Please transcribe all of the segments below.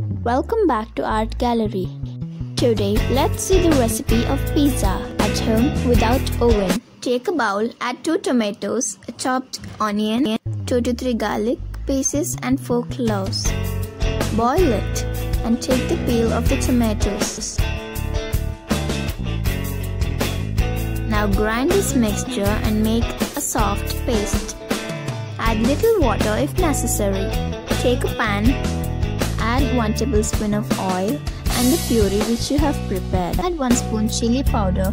Welcome back to Art Gallery. Today, let's see the recipe of pizza at home without oven. Take a bowl, add 2 tomatoes, a chopped onion, 2 to 3 garlic pieces and 4 cloves. Boil it and take the peel of the tomatoes. Now grind this mixture and make a soft paste. Add little water if necessary. Take a pan, 1 tablespoon of oil and the puree which you have prepared. Add 1 spoon chili powder.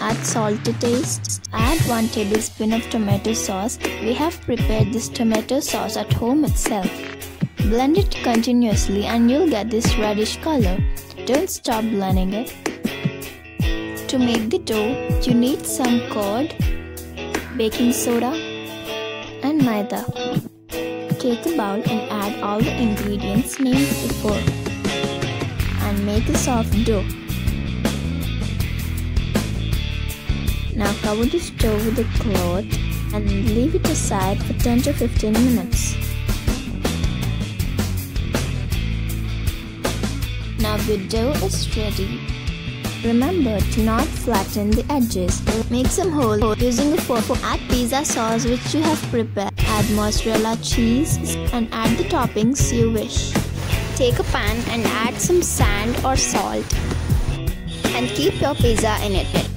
Add salt to taste. Add 1 tablespoon of tomato sauce. We have prepared this tomato sauce at home itself. Blend it continuously and you'll get this reddish color. Don't stop blending it. To make the dough, you need some curd, baking soda, and maida. Take a bowl and add all the ingredients named before and make a soft dough. Now cover the stove with a cloth and leave it aside for 10 to 15 minutes. Now the dough is ready. Remember to not flatten the edges. Make some holes using a fork. Add pizza sauce which you have prepared. Mozzarella cheese and add the toppings you wish. Take a pan and add some sand or salt and keep your pizza in it.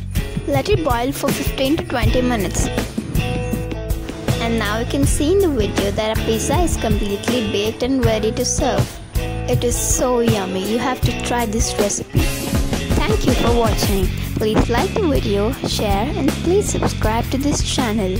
Let it boil for 15 to 20 minutes. And now you can see in the video that our pizza is completely baked and ready to serve. It is so yummy. You have to try this recipe. Thank you for watching. Please like the video, share and please subscribe to this channel.